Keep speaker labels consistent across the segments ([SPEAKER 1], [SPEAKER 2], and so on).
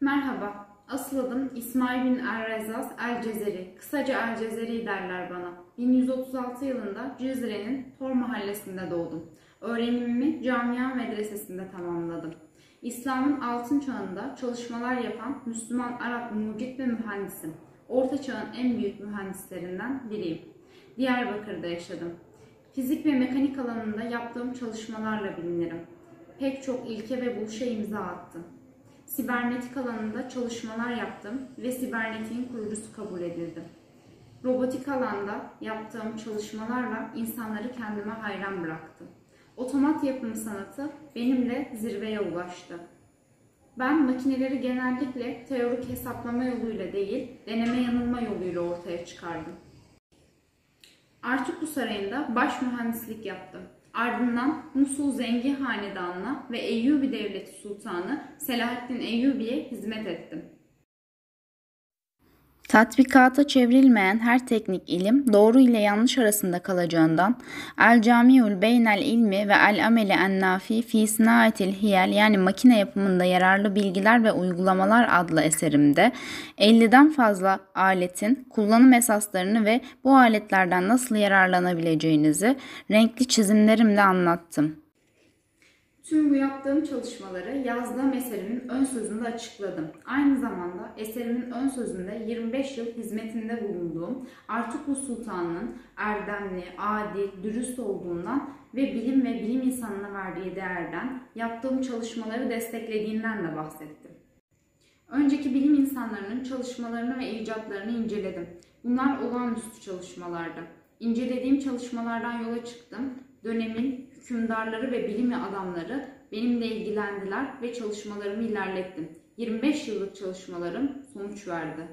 [SPEAKER 1] Merhaba, asıl adım İsmail bin Errezas El Cezeri. Kısaca El Cezeri derler bana. 1136 yılında Cizre'nin Tor mahallesinde doğdum. Öğrenimimi Camia Medresesi'nde tamamladım. İslam'ın altın çağında çalışmalar yapan Müslüman Arap mucit ve mühendisim. Orta çağın en büyük mühendislerinden biriyim. Diyarbakır'da yaşadım. Fizik ve mekanik alanında yaptığım çalışmalarla bilinirim. Pek çok ilke ve buluşa imza attım. Sibernetik alanında çalışmalar yaptım ve sibernetiğin kurucusu kabul edildim. Robotik alanda yaptığım çalışmalarla insanları kendime hayran bıraktım. Otomat yapım sanatı benimle zirveye ulaştı. Ben makineleri genellikle teorik hesaplama yoluyla değil, deneme yanılma yoluyla ortaya çıkardım. Artuklu Sarayı'nda baş mühendislik yaptım. Ardından Musul Zengi Hanedanı'na ve Eyyubi Devleti Sultanı Selahaddin Eyyubi'ye hizmet ettim.
[SPEAKER 2] Tatbikata çevrilmeyen her teknik ilim doğru ile yanlış arasında kalacağından El Camiul Beynel İlmi ve El Ameli En Nafi Fi Sinaetil Hiyel yani makine yapımında yararlı bilgiler ve uygulamalar adlı eserimde 50'den fazla aletin kullanım esaslarını ve bu aletlerden nasıl yararlanabileceğinizi renkli çizimlerimle anlattım.
[SPEAKER 1] Tüm bu yaptığım çalışmaları yazdığım eserimin ön sözünde açıkladım. Aynı zamanda eserimin ön sözünde 25 yıl hizmetinde bulunduğum Artuklu Sultan'ın erdemli, adil, dürüst olduğundan ve bilim ve bilim insanına verdiği değerden yaptığım çalışmaları desteklediğinden de bahsettim. Önceki bilim insanlarının çalışmalarını ve icatlarını inceledim. Bunlar olağanüstü çalışmalardı. İncelediğim çalışmalardan yola çıktım. Dönemin hükümdarları ve bilim adamları benimle ilgilendiler ve çalışmalarımı ilerlettim. 25 yıllık çalışmalarım sonuç verdi.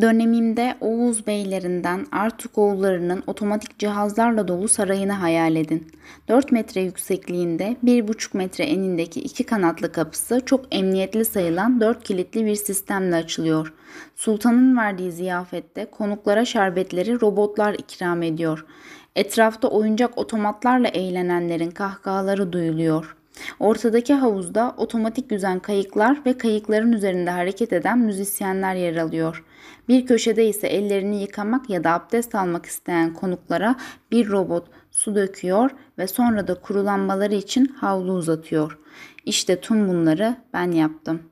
[SPEAKER 2] Dönemimde Oğuz beylerinden Artukoğullarının otomatik cihazlarla dolu sarayını hayal edin. 4 metre yüksekliğinde 1,5 metre enindeki iki kanatlı kapısı çok emniyetli sayılan 4 kilitli bir sistemle açılıyor. Sultanın verdiği ziyafette konuklara şerbetleri robotlar ikram ediyor. Etrafta oyuncak otomatlarla eğlenenlerin kahkahaları duyuluyor. Ortadaki havuzda otomatik yüzen kayıklar ve kayıkların üzerinde hareket eden müzisyenler yer alıyor. Bir köşede ise ellerini yıkamak ya da abdest almak isteyen konuklara bir robot su döküyor ve sonra da kurulanmaları için havlu uzatıyor. İşte tüm bunları ben yaptım.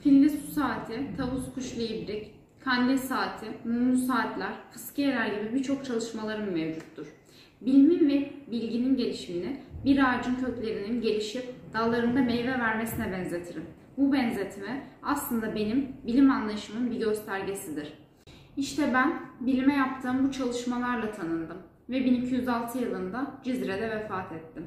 [SPEAKER 1] Filli su saati, tavus kuşlu ibrik, kandil saati, mumlu saatler, fıskiyeler gibi birçok çalışmalarım mevcuttur. Bilimin ve bilginin gelişimini bir ağacın köklerinin gelişip dallarında meyve vermesine benzetirim. Bu benzetme aslında benim bilim anlayışımın bir göstergesidir. İşte ben bilime yaptığım bu çalışmalarla tanındım ve 1206 yılında Cizre'de vefat ettim.